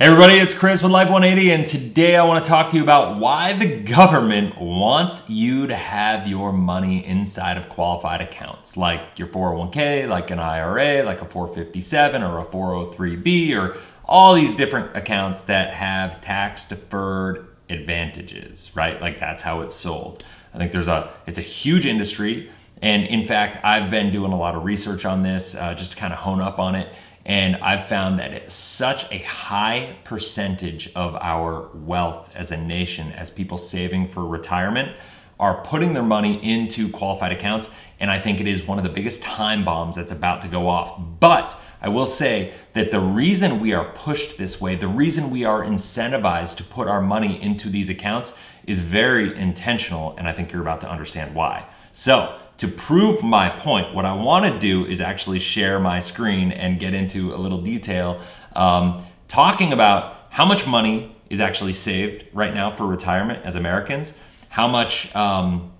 Hey everybody, it's Chris with Life 180 and today I want to talk to you about why the government wants you to have your money inside of qualified accounts like your 401k, like an IRA, like a 457 or a 403b or all these different accounts that have tax deferred advantages, right? Like that's how it's sold. I think there's a it's a huge industry and in fact, I've been doing a lot of research on this uh, just to kind of hone up on it. And I've found that such a high percentage of our wealth as a nation, as people saving for retirement, are putting their money into qualified accounts. And I think it is one of the biggest time bombs that's about to go off. But I will say that the reason we are pushed this way, the reason we are incentivized to put our money into these accounts is very intentional. And I think you're about to understand why. So, to prove my point, what I want to do is actually share my screen and get into a little detail um, talking about how much money is actually saved right now for retirement as Americans, how much, um,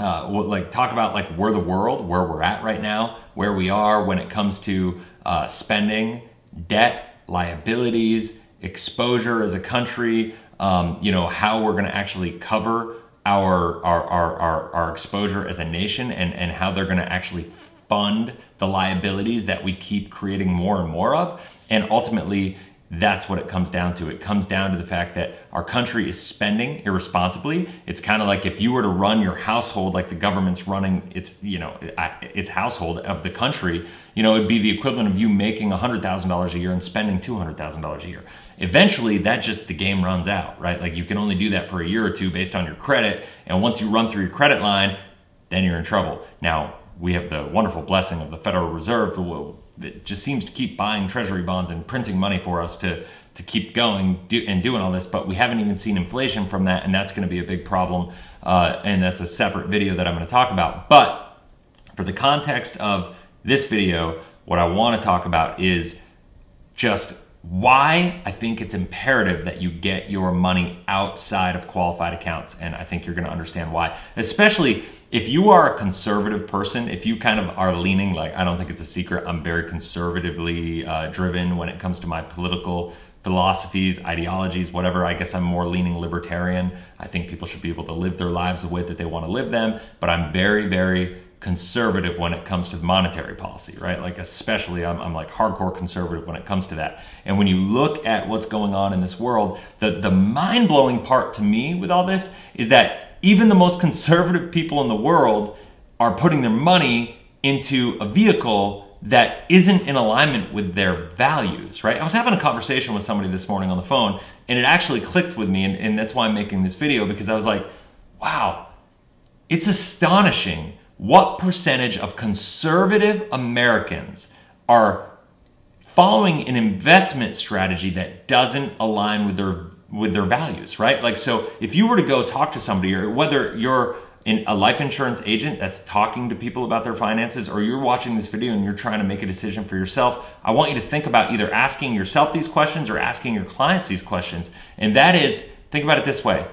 uh, like talk about like where the world, where we're at right now, where we are when it comes to uh, spending, debt, liabilities, exposure as a country, um, you know, how we're going to actually cover our, our, our, our, our exposure as a nation and, and how they're going to actually fund the liabilities that we keep creating more and more of. And ultimately, that's what it comes down to. It comes down to the fact that our country is spending irresponsibly. It's kind of like if you were to run your household like the government's running its, you know, its household of the country, you know, it'd be the equivalent of you making $100,000 a year and spending $200,000 a year. Eventually, that just the game runs out, right? Like you can only do that for a year or two based on your credit, and once you run through your credit line, then you're in trouble. Now, we have the wonderful blessing of the Federal Reserve that just seems to keep buying treasury bonds and printing money for us to to keep going do, and doing all this, but we haven't even seen inflation from that, and that's going to be a big problem. Uh, and that's a separate video that I'm going to talk about. But for the context of this video, what I want to talk about is just why I think it's imperative that you get your money outside of qualified accounts. And I think you're going to understand why, especially if you are a conservative person, if you kind of are leaning, like, I don't think it's a secret, I'm very conservatively uh, driven when it comes to my political philosophies, ideologies, whatever. I guess I'm more leaning libertarian. I think people should be able to live their lives the way that they want to live them, but I'm very, very conservative when it comes to the monetary policy, right? Like especially I'm, I'm, like hardcore conservative when it comes to that. And when you look at what's going on in this world, the, the mind-blowing part to me with all this is that even the most conservative people in the world are putting their money into a vehicle that isn't in alignment with their values, right? I was having a conversation with somebody this morning on the phone and it actually clicked with me and, and that's why I'm making this video because I was like, wow, it's astonishing what percentage of conservative Americans are following an investment strategy that doesn't align with their with their values, right? Like so if you were to go talk to somebody or whether you're in a life insurance agent that's talking to people about their finances or you're watching this video and you're trying to make a decision for yourself, I want you to think about either asking yourself these questions or asking your clients these questions. And that is think about it this way.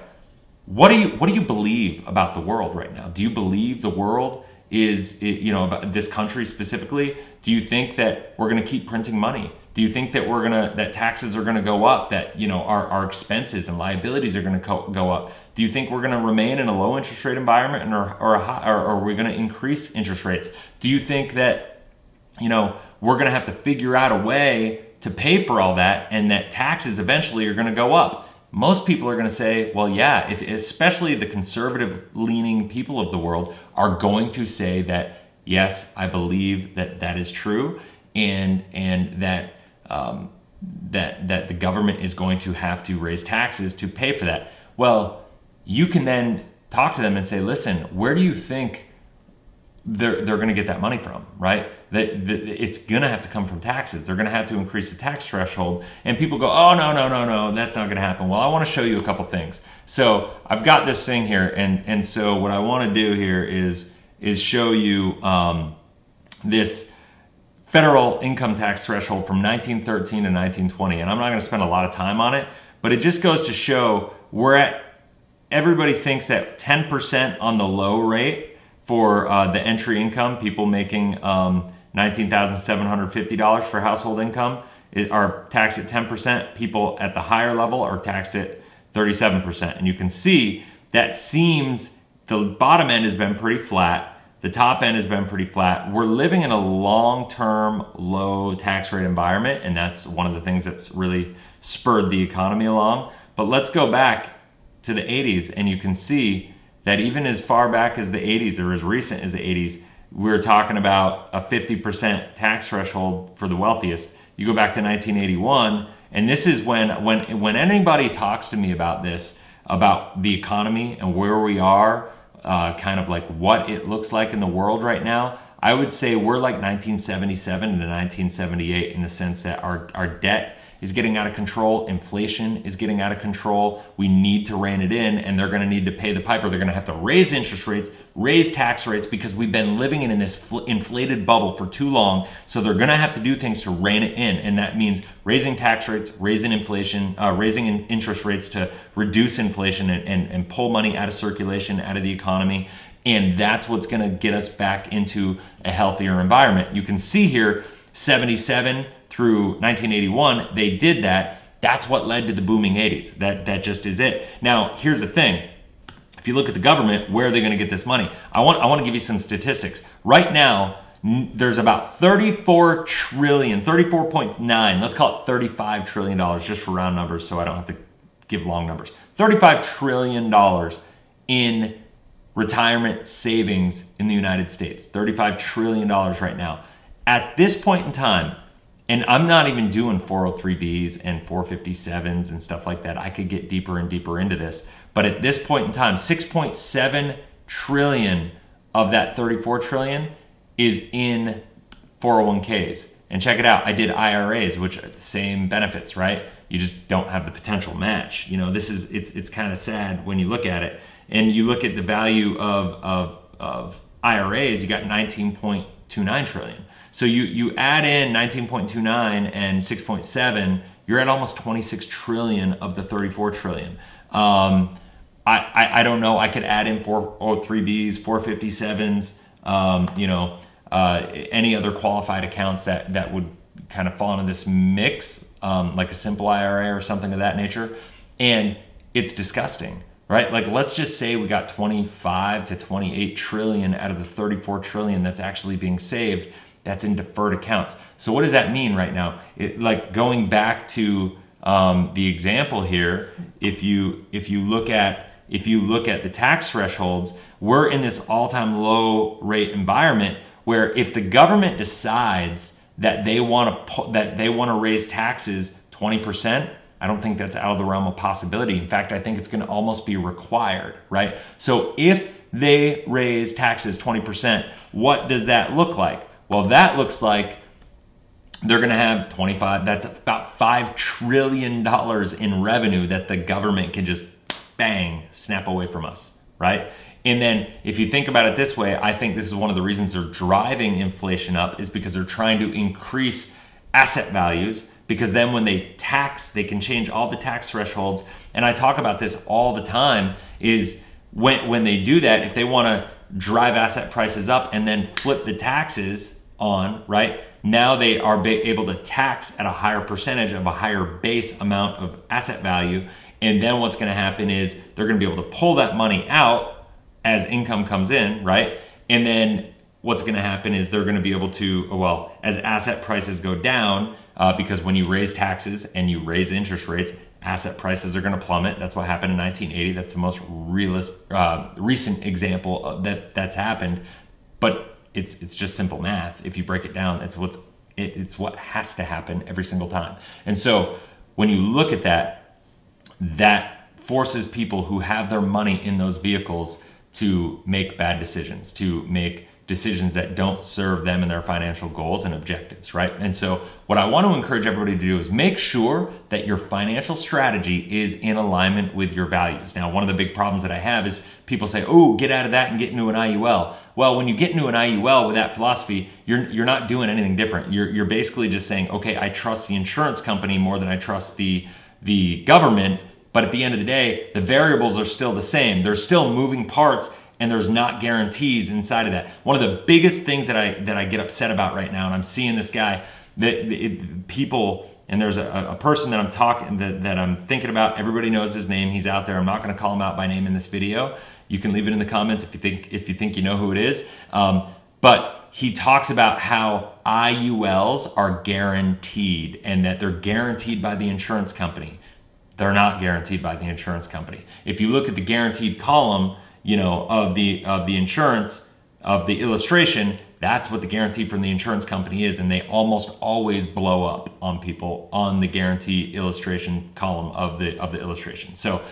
What do you what do you believe about the world right now? Do you believe the world is you know about this country specifically? Do you think that we're going to keep printing money? Do you think that we're gonna that taxes are going to go up? That you know our, our expenses and liabilities are to co- go up? Do you think we're going to remain in a low interest rate environment, and or or, high, or, or are we going to increase interest rates? Do you think that you know we're going to have to figure out a way to pay for all that, and that taxes eventually are going to go up? most people are going to say, well, yeah, if, especially the conservative leaning people of the world are going to say that, yes, I believe that that is true and, and that, um, that, that the government is going to have to raise taxes to pay for that. Well, you can then talk to them and say, listen, where do you think they're, they're going to get that money from, right? That, it's going to have to come from taxes. They're going to have to increase the tax threshold. And people go, oh, no, no, no, no, that's not going to happen. Well, I want to show you a couple things. So I've got this thing here. And, and so what I want to do here is, is show you um, this federal income tax threshold from 1913 to 1920. And I'm not going to spend a lot of time on it, but it just goes to show we're at, everybody thinks that 10% on the low rate for uh, the entry income, people making um, $19,750 for household income are taxed at 10%. People at the higher level are taxed at 37%. And you can see that seems the bottom end has been pretty flat. The top end has been pretty flat. We're living in a long-term low tax rate environment, and that's one of the things that's really spurred the economy along. But let's go back to the 80s, and you can see that even as far back as the 80s or as recent as the 80s, we are talking about a 50% tax threshold for the wealthiest. You go back to 1981, and this is when when when anybody talks to me about this, about the economy and where we are uh, kind of like what it looks like in the world right now, I would say we're like 1977 to 1978 in the sense that our, our debt is getting out of control. Inflation is getting out of control. We need to rein it in, and they're going to need to pay the piper. They're going to have to raise interest rates, raise tax rates because we've been living in this inflated bubble for too long. So they're going to have to do things to rein it in, and that means raising tax rates, raising inflation, uh, raising in interest rates to reduce inflation and, and, and pull money out of circulation, out of the economy. And that's what's going to get us back into a healthier environment. You can see here 77 through 1981, they did that. That's what led to the booming 80s. That, that just is it. Now, here's the thing. If you look at the government, where are they going to get this money? I want, I want to give you some statistics. Right now, there's about 34 trillion, 34.9, let's call it 35 trillion dollars just for round numbers so I don't have to give long numbers. 35 trillion dollars in retirement savings in the United States. 35 trillion dollars right now. At this point in time, and I'm not even doing 403Bs and 457s and stuff like that. I could get deeper and deeper into this. But at this point in time, 6.7 trillion of that 34 trillion is in 401ks. And check it out, I did IRAs, which are the same benefits, right? You just don't have the potential match. You know, this is it's it's kind of sad when you look at it. And you look at the value of of of IRAs, you got 19.29 trillion. So you, you add in 19.29 and 6.7, you're at almost 26 trillion of the 34 trillion. Um, I, I, I, don't know, I could add in 403Bs, 457s, um, you know, uh, any other qualified accounts that, that would kind of fall into this mix, um, like a simple IRA or something of that nature. And it's disgusting, right? Like, let's just say we got 25 to 28 trillion out of the 34 trillion that's actually being saved that's in deferred accounts. So what does that mean right now? It, like going back to um, the example here, if you if you look at if you look at the tax thresholds, we're in this all-time low rate environment where if the government decides that they want to that they want to raise taxes 20%, I don't think that's out of the realm of possibility. In fact, I think it's going to almost be required, right? So if they raise taxes 20%, what does that look like? Well, that looks like they're going to have 25, that's about $5 trillion in revenue that the government can just bang, snap away from us, right? And then if you think about it this way, I think this is one of the reasons they're driving inflation up is because they're trying to increase asset values because then when they tax, they can change all the tax thresholds. And I talk about this all the time is when, when they do that, if they want to drive asset prices up and then flip the taxes on, right? Now they are able to tax at a higher percentage of a higher base amount of asset value. And then what's going to happen is they're going to be able to pull that money out as income comes in, right? And then what's going to happen is they're going to be able to, well, as asset prices go down, uh, because when you raise taxes and you raise interest rates, asset prices are going to plummet. That's what happened in 1980. That's the most realist, uh, recent example that that's happened. But it's it's just simple math. If you break it down, it's what's it, it's what has to happen every single time. And so when you look at that, that forces people who have their money in those vehicles to make bad decisions, to make decisions that don't serve them and their financial goals and objectives, right? And so, what I want to encourage everybody to do is make sure that your financial strategy is in alignment with your values. Now, one of the big problems that I have is people say, "Oh, get out of that and get into an IUL." Well, when you get into an IUL with that philosophy, you're you're not doing anything different. You're you're basically just saying, "Okay, I trust the insurance company more than I trust the the government." But at the end of the day, the variables are still the same. There's still moving parts and there's not guarantees inside of that. One of the biggest things that I that I get upset about right now, and I'm seeing this guy that it, people and there's a, a person that I'm talking that, that I'm thinking about. Everybody knows his name. He's out there. I'm not going to call him out by name in this video. You can leave it in the comments if you think if you think you know who it is. Um, but he talks about how IULs are guaranteed and that they're guaranteed by the insurance company. They're not guaranteed by the insurance company. If you look at the guaranteed column, you know, of the of the insurance of the illustration, that's what the guarantee from the insurance company is, and they almost always blow up on people on the guarantee illustration column of the of the illustration. So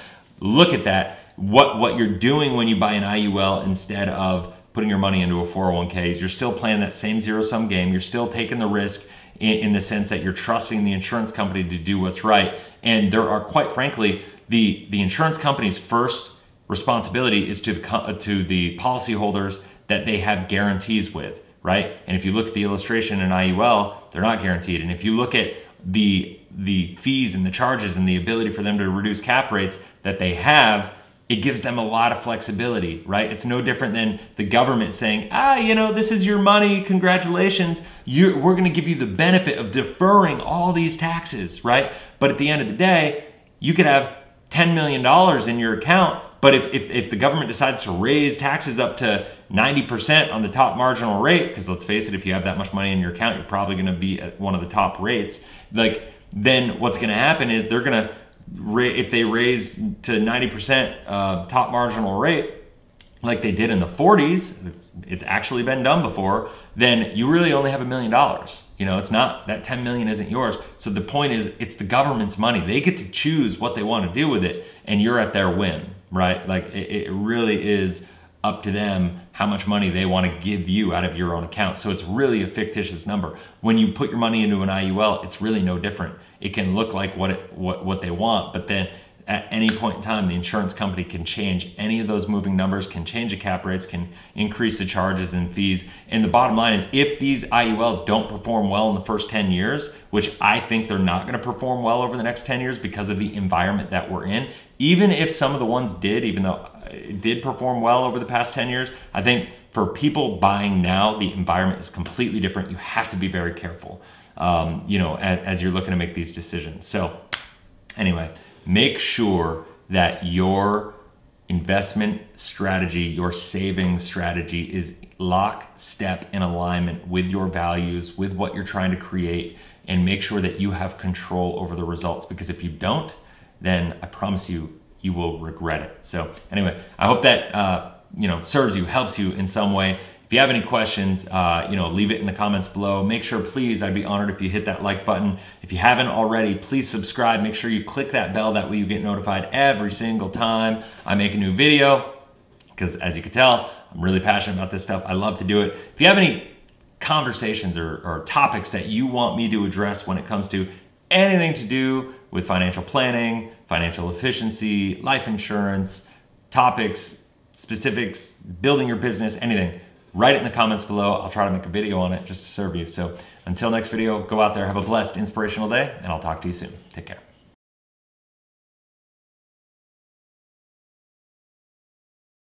look at that. What what you're doing when you buy an IUL instead of putting your money into a 401k is you're still playing that same zero sum game. You're still taking the risk in, in the sense that you're trusting the insurance company to do what's right. And there are quite frankly the the insurance company's first responsibility is to the to the policyholders that they have guarantees with, right? And if you look at the illustration in IUL, they're not guaranteed. And if you look at the the fees and the charges and the ability for them to reduce cap rates that they have, it gives them a lot of flexibility, right? It's no different than the government saying, ah, you know, this is your money, congratulations. You're, we're gonna give you the benefit of deferring all these taxes, right? But at the end of the day, you could have $10 million in your account, but if, if, if the government decides to raise taxes up to 90% on the top marginal rate, because let's face it, if you have that much money in your account, you're probably gonna be at one of the top rates, like, then what's gonna happen is they're gonna if they raise to 90% uh, top marginal rate, like they did in the 40s, it's, it's actually been done before, then you really only have a million dollars. You know, it's not that 10 million isn't yours. So the point is, it's the government's money. They get to choose what they want to do with it, and you're at their whim, right? Like it, it really is up to them how much money they want to give you out of your own account. So it's really a fictitious number. When you put your money into an IUL, it's really no different. It can look like what it, what what they want, but then at any point in time, the insurance company can change any of those moving numbers, can change the cap rates, can increase the charges and fees. And the bottom line is if these IULs don't perform well in the first 10 years, which I think they're not going to perform well over the next 10 years because of the environment that we're in, even if some of the ones did, even though it did perform well over the past 10 years, I think for people buying now, the environment is completely different. You have to be very careful, um, you know, as, as you're looking to make these decisions. So anyway, make sure that your investment strategy, your saving strategy is lockstep in alignment with your values, with what you're trying to create, and make sure that you have control over the results. Because if you don't, then I promise you, you will regret it. So anyway, I hope that uh, you know serves you, helps you in some way. If you have any questions, uh, you know, leave it in the comments below. Make sure, please, I'd be honored if you hit that like button. If you haven't already, please subscribe. Make sure you click that bell. That way you get notified every single time I make a new video. Because as you can tell, I'm really passionate about this stuff. I love to do it. If you have any conversations or, or topics that you want me to address when it comes to anything to do with financial planning, financial efficiency, life insurance, topics, specifics, building your business, anything, write it in the comments below. I'll try to make a video on it just to serve you. So until next video, go out there, have a blessed, inspirational day, and I'll talk to you soon. Take care.